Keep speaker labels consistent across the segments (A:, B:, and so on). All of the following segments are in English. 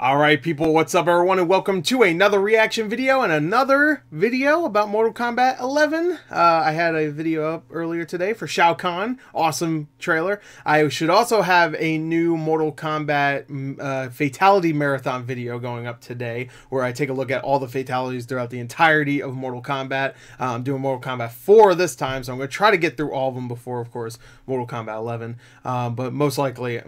A: Alright people, what's up everyone and welcome to another reaction video and another video about Mortal Kombat 11. Uh, I had a video up earlier today for Shao Kahn, awesome trailer. I should also have a new Mortal Kombat mm, uh, Fatality Marathon video going up today where I take a look at all the fatalities throughout the entirety of Mortal Kombat. Uh, I'm doing Mortal Kombat 4 this time, so I'm going to try to get through all of them before, of course, Mortal Kombat 11. Um, but most likely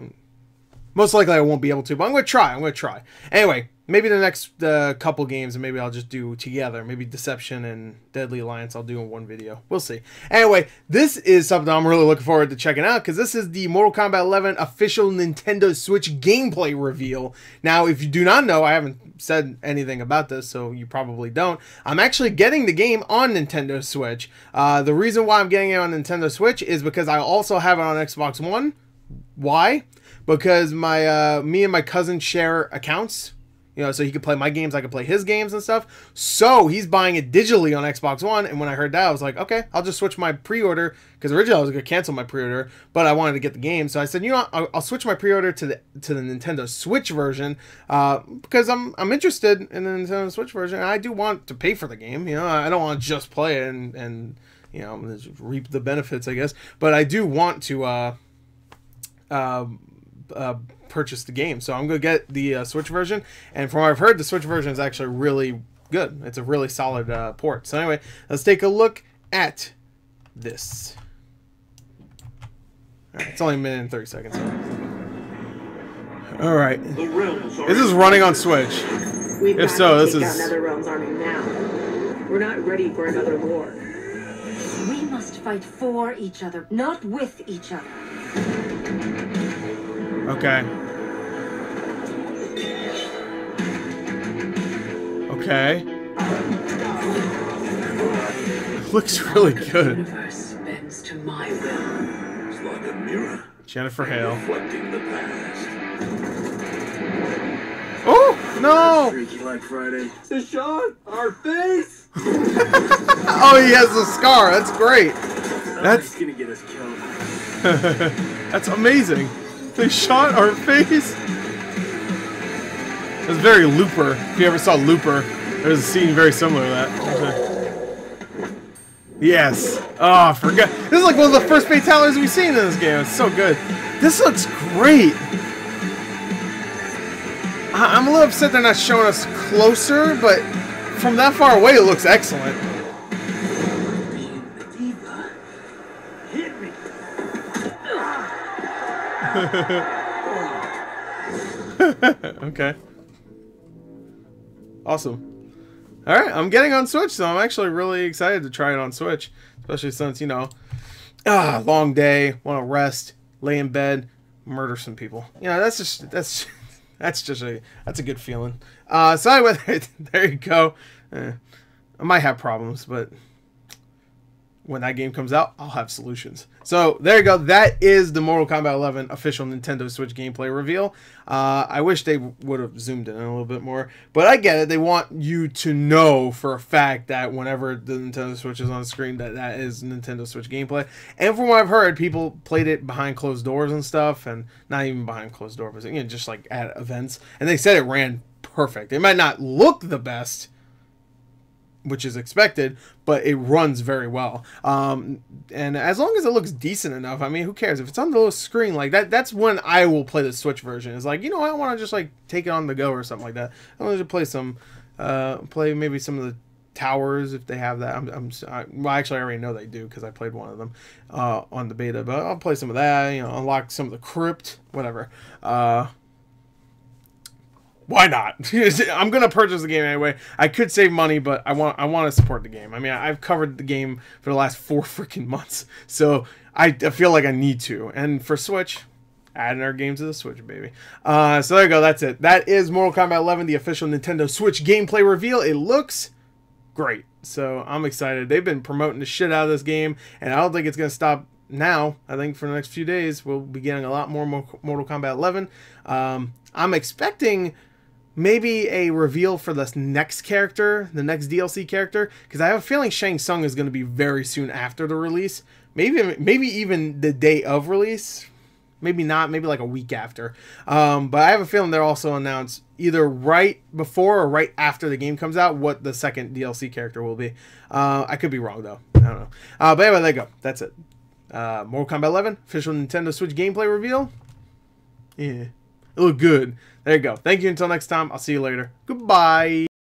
A: most likely I won't be able to, but I'm going to try. I'm going to try. Anyway, maybe the next uh, couple games, and maybe I'll just do together. Maybe Deception and Deadly Alliance I'll do in one video. We'll see. Anyway, this is something I'm really looking forward to checking out, because this is the Mortal Kombat 11 official Nintendo Switch gameplay reveal. Now, if you do not know, I haven't said anything about this, so you probably don't. I'm actually getting the game on Nintendo Switch. Uh, the reason why I'm getting it on Nintendo Switch is because I also have it on Xbox One. Why? Because my uh, me and my cousin share accounts. You know, so he could play my games, I could play his games and stuff. So he's buying it digitally on Xbox One. And when I heard that, I was like, okay, I'll just switch my pre-order because originally I was gonna cancel my pre-order, but I wanted to get the game. So I said, you know, I'll, I'll switch my pre-order to the to the Nintendo Switch version uh, because I'm I'm interested in the Nintendo Switch version. I do want to pay for the game. You know, I don't want to just play it and and you know reap the benefits, I guess. But I do want to. Uh, um, uh, purchase the game. So I'm going to get the uh, Switch version. And from what I've heard, the Switch version is actually really good. It's a really solid uh, port. So anyway, let's take a look at this. Right, it's only a minute and 30 seconds. All right. This is running on Switch.
B: We've if so, this is another realm's army now. We're not ready for another war.
C: We must fight for each other, not with each other.
A: Okay. Okay. Looks really good.
B: To my will.
D: It's like a mirror.
A: Jennifer Hale.
D: Reflecting the past.
A: Oh no!
D: Freaky like Friday.
B: The shot, our face.
A: oh, he has a scar. That's great. That's
D: gonna get us killed.
A: That's amazing. They shot our face. It's very Looper. If you ever saw Looper, there's a scene very similar to that. Yes. Ah, oh, I forgot. This is like one of the first fatalities we've seen in this game. It's so good. This looks great. I'm a little upset they're not showing us closer, but from that far away, it looks excellent. okay. Awesome. Alright, I'm getting on Switch, so I'm actually really excited to try it on Switch. Especially since, you know, ah, long day, want to rest, lay in bed, murder some people. You know, that's just, that's, that's just a, that's a good feeling. Uh, so anyway, there you go. Eh, I might have problems, but when that game comes out, I'll have solutions. So there you go. That is the Mortal Kombat 11 official Nintendo Switch gameplay reveal. Uh, I wish they would have zoomed in a little bit more, but I get it. They want you to know for a fact that whenever the Nintendo Switch is on screen, that that is Nintendo Switch gameplay. And from what I've heard, people played it behind closed doors and stuff, and not even behind closed doors, but you know, just like at events. And they said it ran perfect. It might not look the best which is expected, but it runs very well. Um, and as long as it looks decent enough, I mean, who cares if it's on the little screen like that? That's when I will play the Switch version. It's like you know, I want to just like take it on the go or something like that. I want to play some, uh, play maybe some of the towers if they have that. I'm, I'm I, well, actually, I already know they do because I played one of them uh, on the beta. But I'll play some of that. You know, unlock some of the crypt, whatever. Uh, why not? I'm gonna purchase the game anyway. I could save money, but I want I want to support the game. I mean, I've covered the game for the last four freaking months, so I, I feel like I need to. And for Switch, adding our game to the Switch, baby. Uh, so there you go. That's it. That is Mortal Kombat 11, the official Nintendo Switch gameplay reveal. It looks great, so I'm excited. They've been promoting the shit out of this game, and I don't think it's gonna stop now. I think for the next few days we'll be getting a lot more Mortal Kombat 11. Um, I'm expecting maybe a reveal for the next character, the next DLC character, because I have a feeling Shang Tsung is going to be very soon after the release. Maybe maybe even the day of release. maybe not, maybe like a week after. Um, but I have a feeling they're also announced either right before or right after the game comes out what the second DLC character will be. Uh, I could be wrong though. I don't know. Uh, but anyway, there you go. That's it. Uh, Mortal Kombat 11 official Nintendo Switch gameplay reveal. Yeah, it looked good. There you go. Thank you. Until next time, I'll see you later. Goodbye.